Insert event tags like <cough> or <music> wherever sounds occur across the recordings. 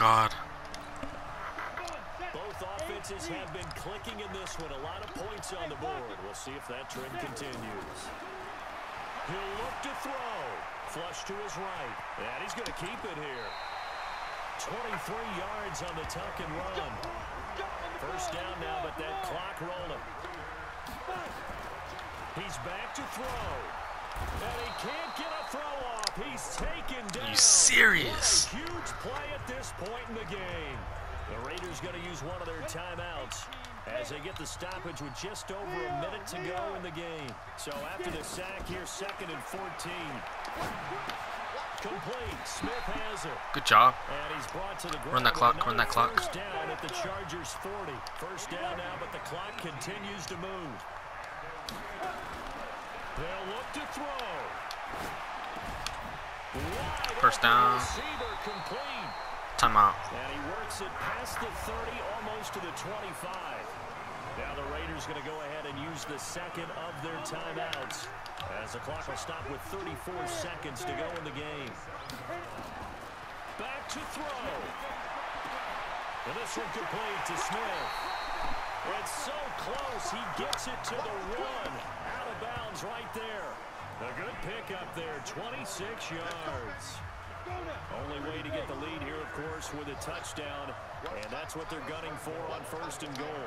god. Both offenses have been clicking in this one. A lot of points on the board. We'll see if that trend continues. He'll look to throw. Flush to his right. And he's going to keep it here. 23 yards on the tuck and run. First down now, but that clock rolling. He's back to throw. And he can't get a throw off. He's taken down. you serious? Huge play at this point in the game. The Raiders going to use one of their timeouts as they get the stoppage with just over a minute to go in the game. So after the sack here, second and 14. Complete. Smith has it. Good job. And he's brought to the Run that clock, run that clock. Down at the Chargers 40. First down now, but the clock continues to move. They'll look to throw. First down. Timeout. And he works it past the 30, almost to the 25. Now the Raiders going to go ahead and use the second of their timeouts as the clock will stop with 34 seconds to go in the game. Back to throw. And this one complete to Smith. It's so close. He gets it to the one. Out of bounds right there. A good pick up there, 26 yards. Only way to get the lead here, of course, with a touchdown. And that's what they're gunning for on first and goal.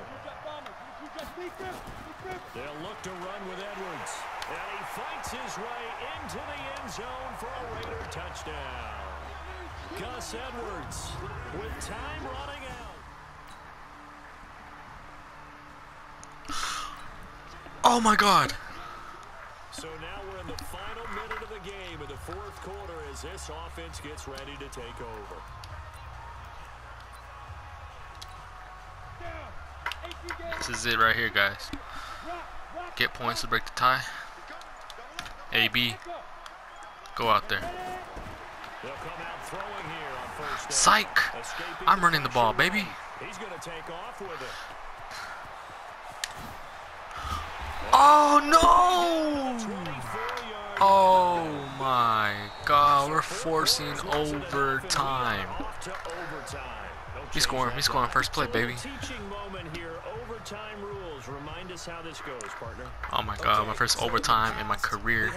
They'll look to run with Edwards. And he fights his way into the end zone for a Raider touchdown. Gus Edwards with time running out. Oh my god. So now we're in the final minute of the game in the fourth quarter as this offense gets ready to take over. This is it right here, guys. Get points to break the tie. A, B. Go out there. They'll come out throwing here on first down. Psych! I'm running the ball, baby. He's going to take off with it. Oh no! Oh my god, we're forcing overtime. He's scoring, he's scoring first play, baby. Oh my god, my first overtime in my career.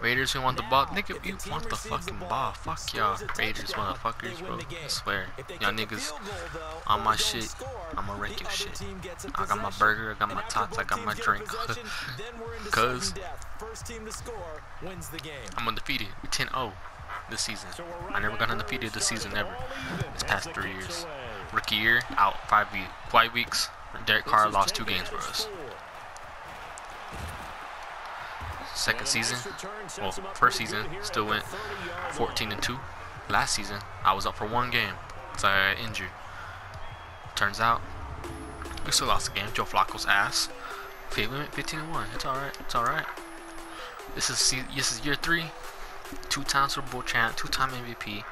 Raiders, we want the ball. Nigga, you want the fucking ball. Fuck y'all, Raiders, motherfuckers, bro. I swear. Y'all niggas on my shit. I'ma wreck your shit. I got my burger, I got my tots, I got my drink. <laughs> Cuz. First team to score wins the game. I'm undefeated. 10 0 this season. So I never got undefeated this season ever. All This past three years. Rookie year, out five weeks. Five weeks. Derek Carr lost two games for us. Second season, nice return sets well, first season, still went 14 line. and 2. Last season, I was up for one game because I got injured. Turns out, we still lost the game. Joe Flacco's ass. Okay, went 15 and 1. It's alright. It's alright. This is se- this is year three. Two-time Super Bowl champ, two-time MVP,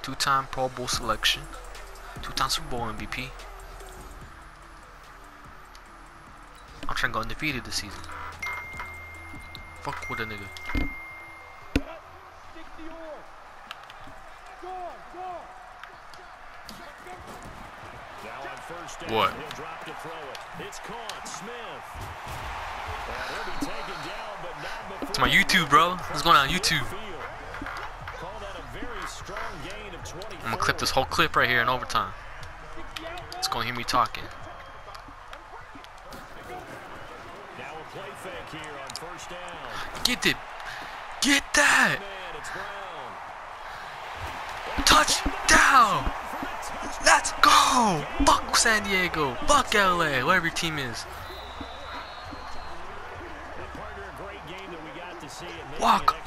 two-time Pro Bowl selection, two-time Super Bowl MVP. I'm trying to go undefeated this season. Fuck with a nigga. Now on first down, What? He'll drop to throw it. It's caught. Smith. It's my YouTube, bro. What's going on YouTube? Field. Call that a very strong gain of 24. I'm gonna clip this whole clip right here in overtime. It's gonna hear me talking. Get it. Get that. Touchdown. Let's go. Fuck San Diego. Fuck LA. Whatever your team is. And partner, a great game that we got to see. And making Walk